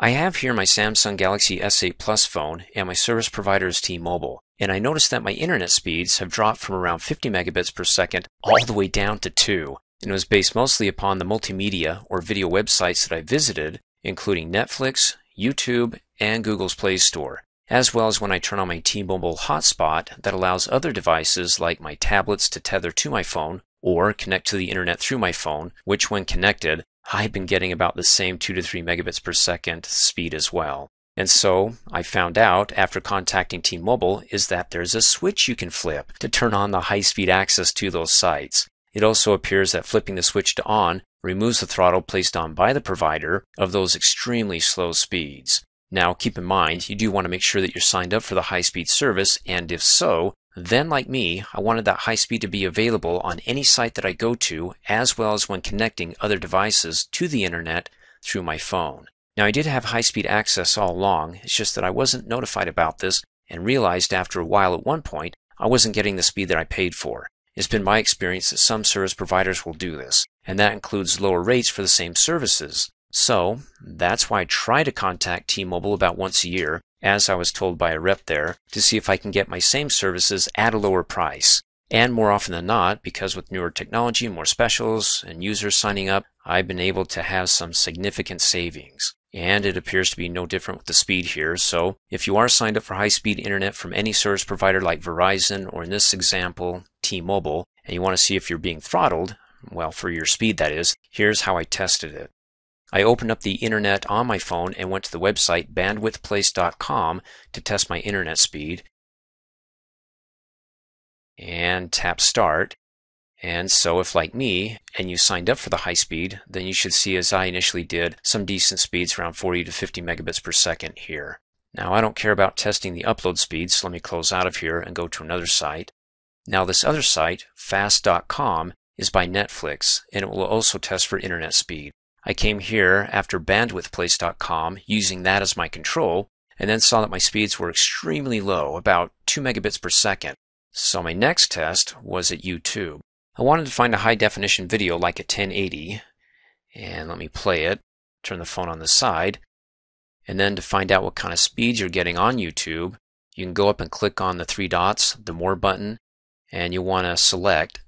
I have here my Samsung Galaxy S8 Plus phone and my service provider is T-Mobile. And I noticed that my internet speeds have dropped from around 50 megabits per second all the way down to 2. And it was based mostly upon the multimedia or video websites that I visited, including Netflix, YouTube, and Google's Play Store, as well as when I turn on my T-Mobile hotspot that allows other devices like my tablets to tether to my phone or connect to the internet through my phone, which when connected I've been getting about the same 2 to 3 megabits per second speed as well. And so I found out after contacting T-Mobile is that there's a switch you can flip to turn on the high-speed access to those sites. It also appears that flipping the switch to on removes the throttle placed on by the provider of those extremely slow speeds. Now keep in mind, you do want to make sure that you're signed up for the high-speed service, and if so, then, like me, I wanted that high speed to be available on any site that I go to, as well as when connecting other devices to the internet through my phone. Now, I did have high speed access all along, it's just that I wasn't notified about this and realized after a while at one point I wasn't getting the speed that I paid for. It's been my experience that some service providers will do this, and that includes lower rates for the same services. So, that's why I try to contact T Mobile about once a year as I was told by a rep there, to see if I can get my same services at a lower price. And more often than not, because with newer technology, more specials, and users signing up, I've been able to have some significant savings. And it appears to be no different with the speed here. So if you are signed up for high speed internet from any service provider like Verizon or in this example, T-Mobile, and you want to see if you're being throttled, well, for your speed that is, here's how I tested it. I opened up the internet on my phone and went to the website bandwidthplace.com to test my internet speed and tap start. And so if like me, and you signed up for the high speed, then you should see as I initially did, some decent speeds around 40 to 50 megabits per second here. Now I don't care about testing the upload speeds, so let me close out of here and go to another site. Now this other site, fast.com, is by Netflix, and it will also test for internet speed. I came here after bandwidthplace.com using that as my control and then saw that my speeds were extremely low, about 2 megabits per second. So my next test was at YouTube. I wanted to find a high definition video like a 1080 and let me play it, turn the phone on the side, and then to find out what kind of speeds you're getting on YouTube, you can go up and click on the three dots, the more button, and you want to select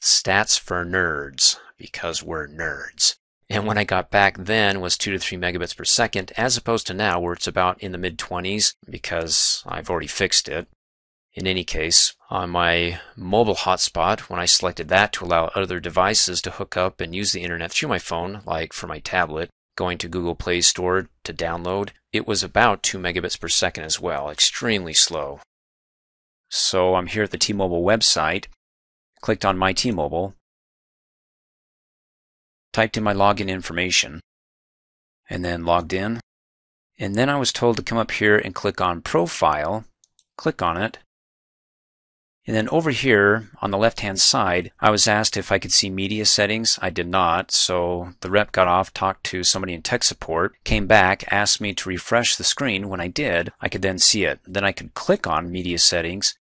Stats for Nerds because we're nerds. And when I got back then was 2 to 3 megabits per second as opposed to now where it's about in the mid 20s because I've already fixed it. In any case, on my mobile hotspot, when I selected that to allow other devices to hook up and use the internet through my phone, like for my tablet, going to Google Play Store to download, it was about 2 megabits per second as well, extremely slow. So I'm here at the T-Mobile website, clicked on My T-Mobile, typed in my login information, and then logged in. And then I was told to come up here and click on Profile, click on it, and then over here on the left hand side, I was asked if I could see media settings. I did not, so the rep got off, talked to somebody in tech support, came back, asked me to refresh the screen. When I did, I could then see it. Then I could click on media settings,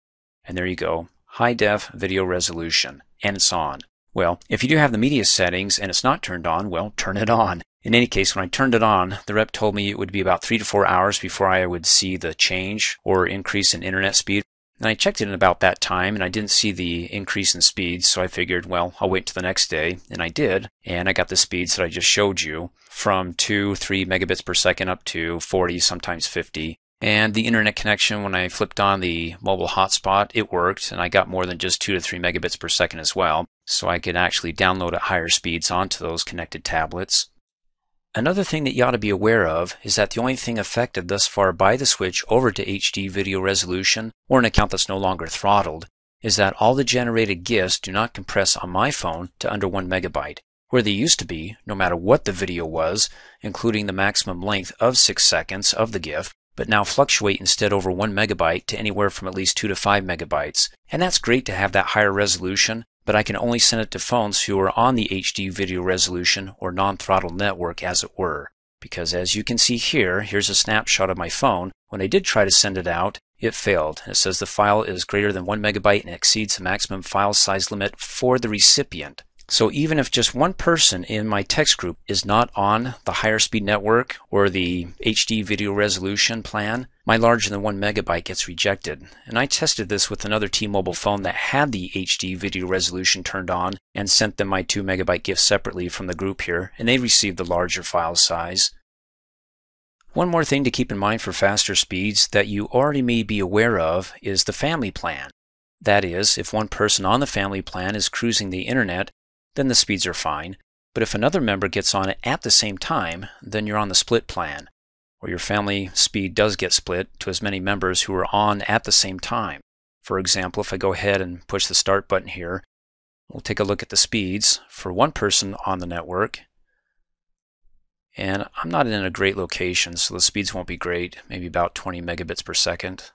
and there you go, high def video resolution, and it's on. Well, if you do have the media settings and it's not turned on, well, turn it on. In any case, when I turned it on, the rep told me it would be about three to four hours before I would see the change or increase in internet speed. And I checked it in about that time and I didn't see the increase in speed, so I figured, well, I'll wait till the next day. And I did. And I got the speeds that I just showed you from 2, 3 megabits per second up to 40, sometimes 50. And the internet connection, when I flipped on the mobile hotspot, it worked, and I got more than just 2 to 3 megabits per second as well, so I could actually download at higher speeds onto those connected tablets. Another thing that you ought to be aware of is that the only thing affected thus far by the switch over to HD video resolution, or an account that's no longer throttled, is that all the generated GIFs do not compress on my phone to under 1 megabyte, where they used to be, no matter what the video was, including the maximum length of 6 seconds of the GIF, but now fluctuate instead over 1 megabyte to anywhere from at least 2 to 5 megabytes. And that's great to have that higher resolution, but I can only send it to phones who are on the HD video resolution or non-throttle network as it were. Because as you can see here, here's a snapshot of my phone. When I did try to send it out, it failed. It says the file is greater than 1 megabyte and exceeds the maximum file size limit for the recipient. So even if just one person in my text group is not on the higher speed network or the HD video resolution plan, my larger than 1 megabyte gets rejected. And I tested this with another T-Mobile phone that had the HD video resolution turned on and sent them my 2 megabyte GIF separately from the group here, and they received the larger file size. One more thing to keep in mind for faster speeds that you already may be aware of is the family plan. That is, if one person on the family plan is cruising the internet, then the speeds are fine. But if another member gets on it at the same time, then you're on the split plan, where your family speed does get split to as many members who are on at the same time. For example, if I go ahead and push the start button here, we'll take a look at the speeds for one person on the network. And I'm not in a great location, so the speeds won't be great, maybe about 20 megabits per second.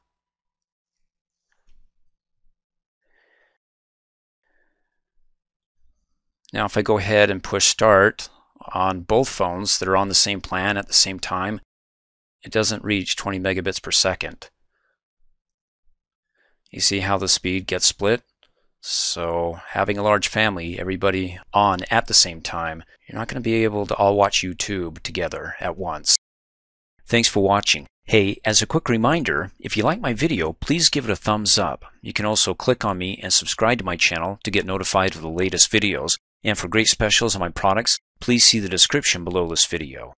Now if I go ahead and push start on both phones that are on the same plan at the same time, it doesn't reach 20 megabits per second. You see how the speed gets split? So having a large family, everybody on at the same time, you're not going to be able to all watch YouTube together at once. Thanks for watching. Hey, as a quick reminder, if you like my video, please give it a thumbs up. You can also click on me and subscribe to my channel to get notified of the latest videos. And for great specials on my products, please see the description below this video.